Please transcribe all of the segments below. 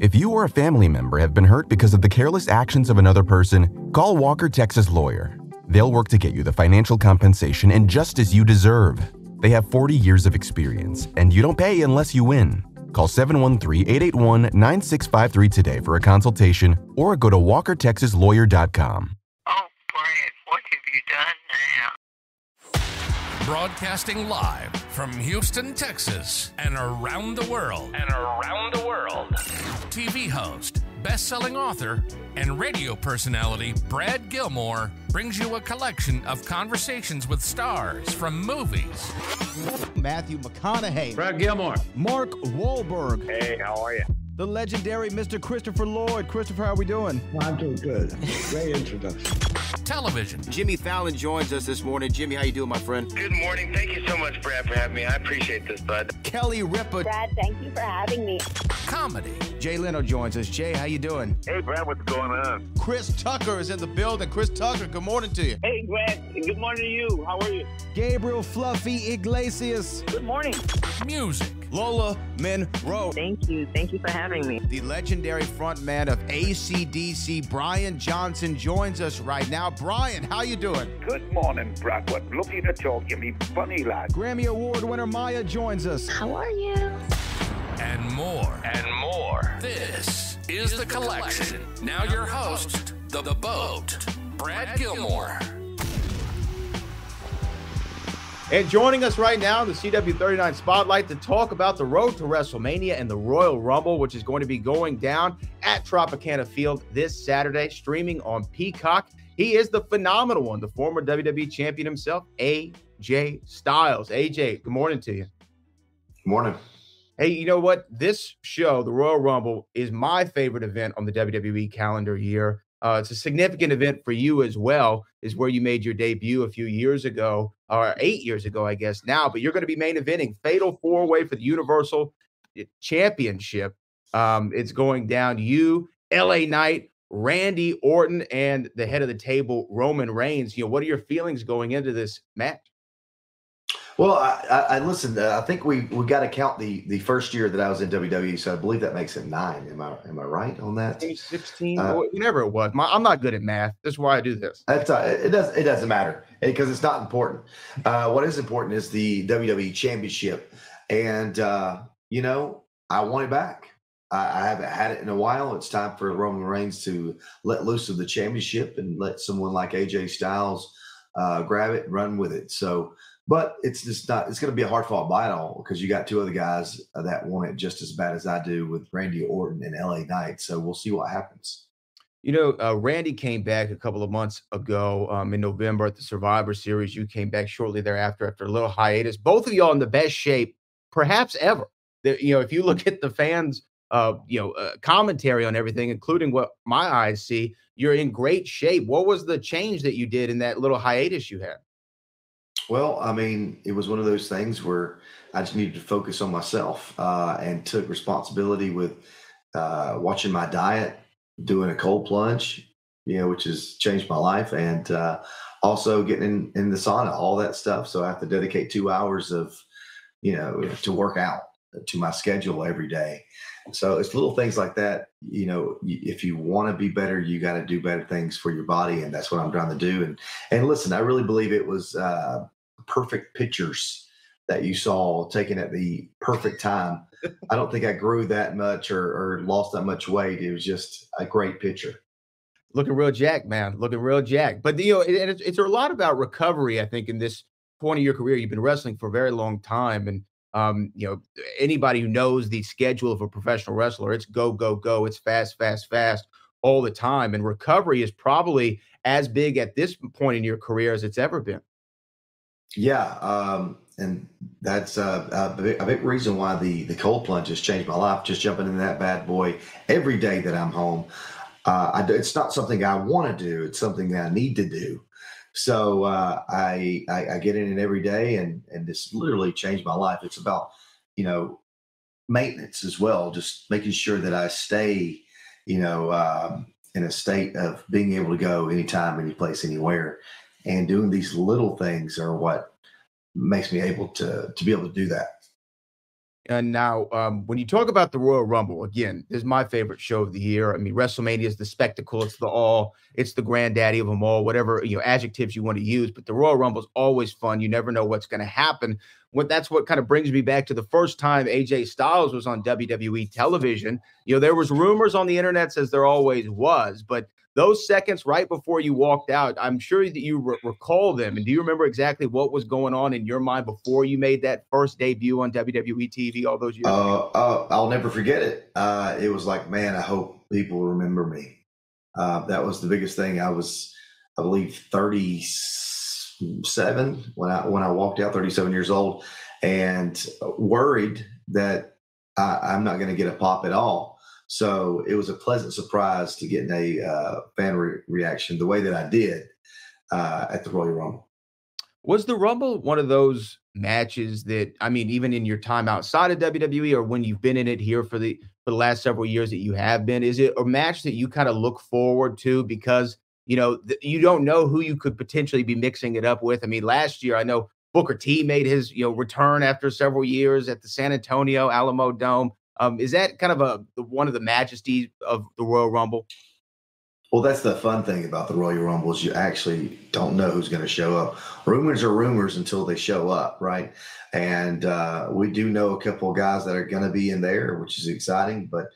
If you or a family member have been hurt because of the careless actions of another person, call Walker Texas Lawyer. They'll work to get you the financial compensation and justice you deserve. They have 40 years of experience, and you don't pay unless you win. Call 713 881 9653 today for a consultation or go to walkertexaslawyer.com. Oh, Brad, what have you done now? Broadcasting live from Houston, Texas, and around the world. And around the world. TV host, best selling author, and radio personality Brad Gilmore brings you a collection of conversations with stars from movies, Matthew McConaughey, Brad Gilmore. Mark Wahlberg, Hey, how are you? The legendary Mr. Christopher Lloyd. Christopher, how are we doing? I'm doing good. Great introduction. television, Jimmy Fallon joins us this morning. Jimmy, how you doing, my friend? Good morning. Thank you so much, Brad, for having me. I appreciate this, bud. Kelly Ripa. Brad, thank you for having me. comedy, Jay Leno joins us. Jay, how you doing? Hey, Brad, what's going on? Chris Tucker is in the building. Chris Tucker, good morning to you. Hey, Brad. Good morning to you. How are you? Gabriel Fluffy Iglesias. Good morning. music, Lola Monroe. Thank you. Thank you for having me. The legendary frontman of ACDC, Brian Johnson, joins us right now. Brian, how you doing? Good morning, Brad. What looking to talk to me, funny lad. Grammy Award winner Maya joins us. How are you? and more. And more. This is The Collection. Now your host, The Boat, Brad Gilmore. And joining us right now in the CW39 Spotlight to talk about the road to WrestleMania and the Royal Rumble, which is going to be going down at Tropicana Field this Saturday, streaming on Peacock. He is the phenomenal one, the former WWE champion himself, AJ Styles. AJ, good morning to you. Good Morning. Hey, you know what? This show, the Royal Rumble, is my favorite event on the WWE calendar year. Uh, it's a significant event for you as well, is where you made your debut a few years ago, or eight years ago, I guess now. But you're going to be main eventing Fatal Four Way for the Universal Championship. Um, it's going down you, LA Knight, Randy Orton, and the head of the table, Roman Reigns. You know, what are your feelings going into this match? Well, I, I, I listened. Uh, I think we we got to count the the first year that I was in WWE, so I believe that makes it nine. Am I am I right on that? 16, Uh, whatever it was. My, I'm not good at math. That's why I do this. That's uh, it does it doesn't matter because it's not important. Uh, what is important is the WWE Championship, and uh, you know I want it back. I, I haven't had it in a while. It's time for Roman Reigns to let loose of the championship and let someone like AJ Styles uh, grab it and run with it. So, but it's just not. It's going to be a hard fought battle because you got two other guys that want it just as bad as I do with Randy Orton and LA Knight. So we'll see what happens. You know, uh, Randy came back a couple of months ago um, in November at the Survivor Series. You came back shortly thereafter after a little hiatus. Both of y'all in the best shape, perhaps ever. The- you know, if you look at the fans, uh, you know, uh, commentary on everything, including what my eyes see, you're in great shape. What was the change that you did in that little hiatus you had? Well, I mean, it was one of those things where I just needed to focus on myself uh, and took responsibility with uh, watching my diet, doing a cold plunge, you know, which has changed my life, and uh, also getting in, in the sauna, all that stuff. So I have to dedicate two hours of, you know, to work out to my schedule every day. So it's little things like that. You know, if you want to be better, you got to do better things for your body, and that's what I'm trying to do. And and listen, I really believe it was uh, perfect pictures that you saw taken at the perfect time. I don't think I grew that much or, or lost that much weight. It was just a great picture. looking real jack, man, looking real jack. But you know, it, it's, it's a lot about recovery. I think in this point of your career, you've been wrestling for a very long time, and um, you know, anybody who knows the schedule of a professional wrestler, it's go, go, go, it's fast, fast, fast all the time. And recovery is probably as big at this point in your career as it's ever been. Yeah, um, and that's uh, a, big, a big reason why the the cold plunge has changed my life. Just jumping in that bad boy every day that I'm home. Uh, it's not something I want to do. It's something that I need to do. So uh, I, I I get in it every day, and and it's literally changed my life. It's about you know maintenance as well, just making sure that I stay you know um, in a state of being able to go anytime, any place, anywhere and doing these little things are what makes me able to to be able to do that And now, um, when you talk about the Royal Rumble, again, this is my favorite show of the year. I mean, WrestleMania is the spectacle, it's the all, it's the granddaddy of them all, whatever you know adjectives you want to use. But the Royal Rumble is always fun. You never know what's going to happen. What that's what kind of brings me back to the first time AJ Styles was on WWE television. You know, there was rumors on the internet, as there always was, but those seconds right before you walked out, I'm sure that you re- recall them. And do you remember exactly what was going on in your mind before you made that first debut on WWE TV all those years? Uh, uh, I'll never forget it. Uh, it was like, man, I hope people remember me. Uh, that was the biggest thing. I was, I believe, 37 when I when I walked out, 37 years old, and worried that I, I'm not going to get a pop at all so it was a pleasant surprise to get a uh, fan re- reaction the way that I did uh, at the Royal Rumble. Was the Rumble one of those matches that I mean, even in your time outside of WWE or when you've been in it here for the for the last several years that you have been, is it a match that you kind of look forward to because you know th- you don't know who you could potentially be mixing it up with? I mean, last year I know Booker T made his you know return after several years at the San Antonio Alamodome. Um, is that kind of a one of the majesties of the Royal Rumble? Well, that's the fun thing about the Royal Rumble is you actually don't know who's going to show up. Rumors are rumors until they show up, right? And uh, we do know a couple of guys that are going to be in there, which is exciting, but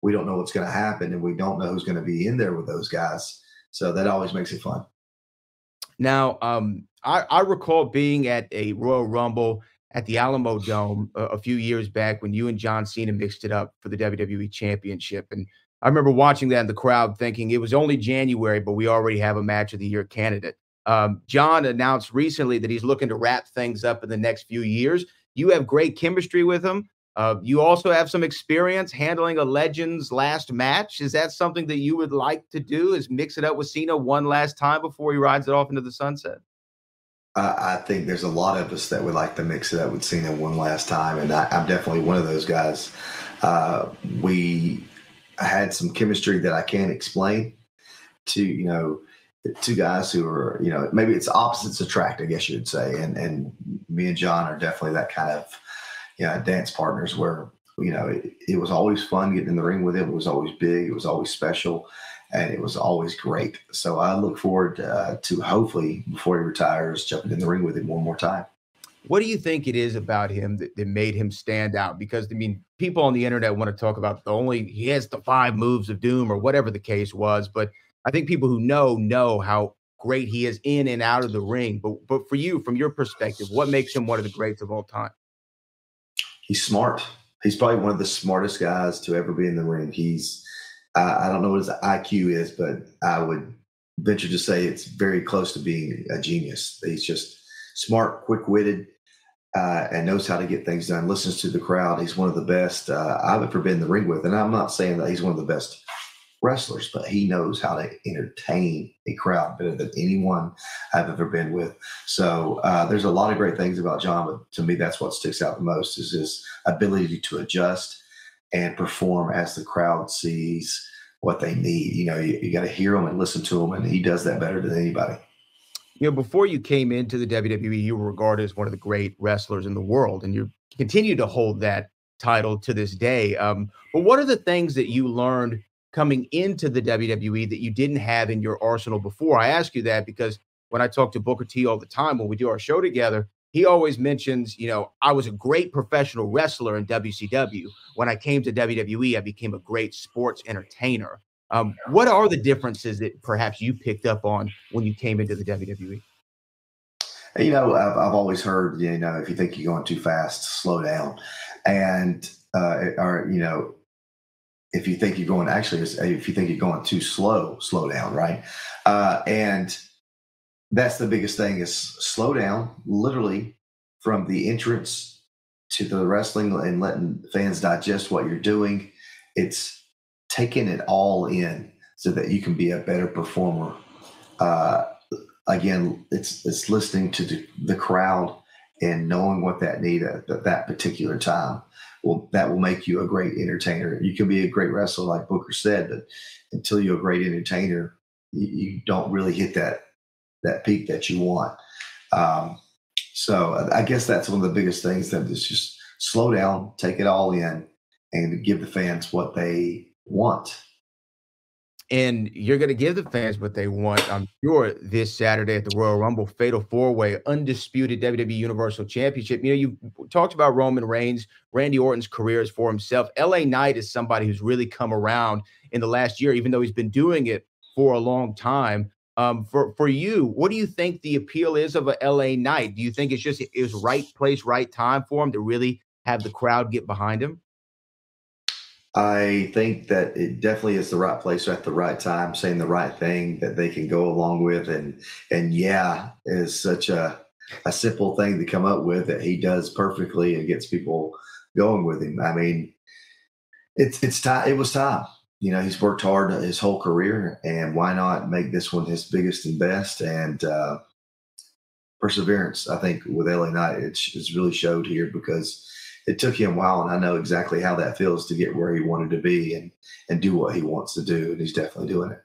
we don't know what's going to happen, and we don't know who's going to be in there with those guys. So that always makes it fun. Now, um, I, I recall being at a Royal Rumble at the Alamodome a, a few years back when you and John Cena mixed it up for the WWE Championship. And I remember watching that in the crowd thinking it was only January, but we already have a match of the year candidate. Um, John announced recently that he's looking to wrap things up in the next few years. You have great chemistry with him. Uh, you also have some experience handling a Legends last match. Is that something that you would like to do? Is mix it up with Cena one last time before he rides it off into the sunset? I, I think there's a lot of us that would like to mix it up with Cena one last time, and I, am definitely one of those guys. Uh, we had some chemistry that I can't explain to you know two guys who are you know maybe it's opposites attract, I guess you'd say, and and me and John are definitely that kind of you know dance partners where you know it, it was always fun getting in the ring with him. It was always big. It was always special and it was always great. So I look forward uh, to hopefully before he retires, jumping in the ring with him one more time. What do you think it is about him that, that made him stand out? Because I mean, people on the internet want to talk about the only he has the five moves of doom or whatever the case was, but I think people who know know how great he is in and out of the ring. But but for you, from your perspective, what makes him one of the greats of all time? He's smart. He's probably one of the smartest guys to ever be in the ring. He's I don't know what his IQ is, but I would venture to say it's very close to being a genius. He's just smart, quick witted, uh, and knows how to get things done. Listens to the crowd. He's one of the best uh, I've ever been in the ring with, and I'm not saying that he's one of the best wrestlers, but he knows how to entertain a crowd better than anyone I've ever been with. So uh, there's a lot of great things about John, but to me, that's what sticks out the most is his ability to adjust and perform as the crowd sees what they need. You know, you, you got to hear them and listen to them, and he does that better than anybody. You know, before you came into the WWE, you were regarded as one of the great wrestlers in the world, and you continue to hold that title to this day. Um, but what are the things that you learned coming into the WWE that you didn't have in your arsenal before? I ask you that because when I talk to Booker T all the time when we do our show together, he always mentions, you know, I was a great professional wrestler in WCW. When I came to WWE, I became a great sports entertainer. Um, what are the differences that perhaps you picked up on when you came into the WWE? You know, I've, I've always heard, you know, if you think you're going too fast, slow down. And, uh, or, you know, if you think you're going, actually, if you think you're going too slow, slow down, right? Uh, and, that's the biggest thing is slow down literally from the entrance to the wrestling and letting fans digest what you're doing it's taking it all in so that you can be a better performer uh, again it's it's listening to the, the crowd and knowing what that need at, at that particular time well that will make you a great entertainer you can be a great wrestler like booker said but until you're a great entertainer you, you don't really hit that that peak that you want. Um, so I guess that's one of the biggest things that is just slow down, take it all in, and give the fans what they want. And you're going to give the fans what they want, I'm sure, this Saturday at the Royal Rumble Fatal Four Way Undisputed WWE Universal Championship. You know, you talked about Roman Reigns, Randy Orton's career is for himself. LA Knight is somebody who's really come around in the last year, even though he's been doing it for a long time. Um, for for you, what do you think the appeal is of a LA Knight? Do you think it's just it was right place, right time for him to really have the crowd get behind him? I think that it definitely is the right place at the right time, saying the right thing that they can go along with, and and yeah, is such a a simple thing to come up with that he does perfectly and gets people going with him. I mean, it's it's time. It was time. You know, he's worked hard his whole career, and why not make this one his biggest and best? And uh, perseverance, I think, with LA Knight, it's, it's really showed here because it took him a while, and I know exactly how that feels to get where he wanted to be and and do what he wants to do, and he's definitely doing it.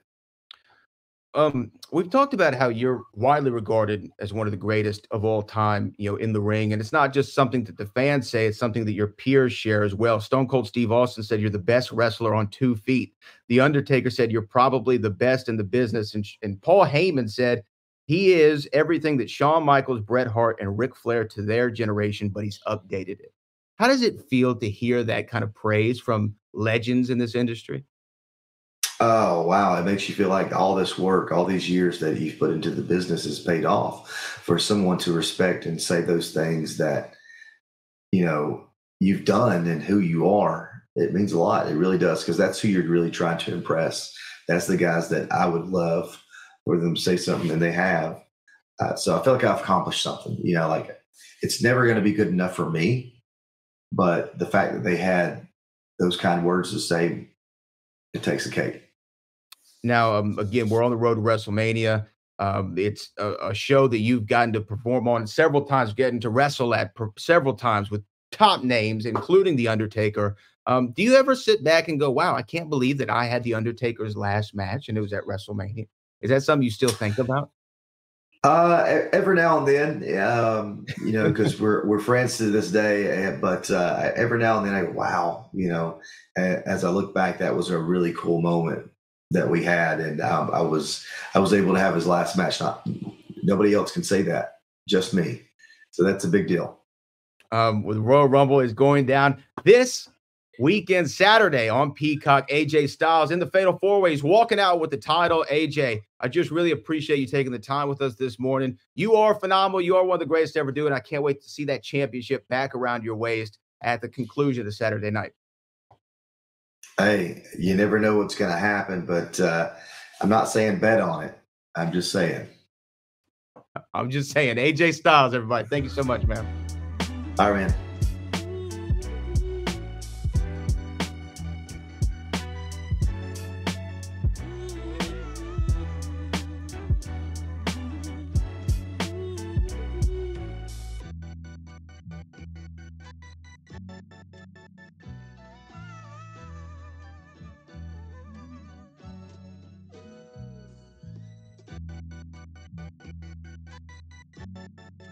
Um, we've talked about how you're widely regarded as one of the greatest of all time, you know, in the ring, and it's not just something that the fans say; it's something that your peers share as well. Stone Cold Steve Austin said you're the best wrestler on two feet. The Undertaker said you're probably the best in the business, and, and Paul Heyman said he is everything that Shawn Michaels, Bret Hart, and Ric Flair to their generation, but he's updated it. How does it feel to hear that kind of praise from legends in this industry? Oh, wow. It makes you feel like all this work, all these years that you've put into the business has paid off for someone to respect and say those things that, you know, you've done and who you are. It means a lot. It really does. Because that's who you're really trying to impress. That's the guys that I would love for them to say something and they have. Uh, so I feel like I've accomplished something. You know, like it's never going to be good enough for me but the fact that they had those kind words to say, it takes a cake. Now, um, again, we're on the road to WrestleMania. Um, it's a, a, show that you've gotten to perform on several times, getting to wrestle at per, several times with top names, including The Undertaker. Um, do you ever sit back and go, wow, I can't believe that I had The Undertaker's last match and it was at WrestleMania? Is that something you still think about? Uh, every now and then, um, you know, because we're we're friends to this day. Eh, but uh, every now and then, I wow, you know, as I look back, that was a really cool moment that we had, and um, I was I was able to have his last match. Not nobody else can say that, just me. So that's a big deal. Um, with Royal Rumble is going down this weekend Saturday on Peacock. AJ Styles in the Fatal Four Ways, walking out with the title. AJ, I just really appreciate you taking the time with us this morning. You are phenomenal. You are one of the greatest to ever do it. I can't wait to see that championship back around your waist at the conclusion of the Saturday night. Hey, you never know what's going to happen, but uh, I'm not saying bet on it. I'm just saying. I'm just saying. AJ Styles, everybody. Thank you so much, man. All right, man. Thank you.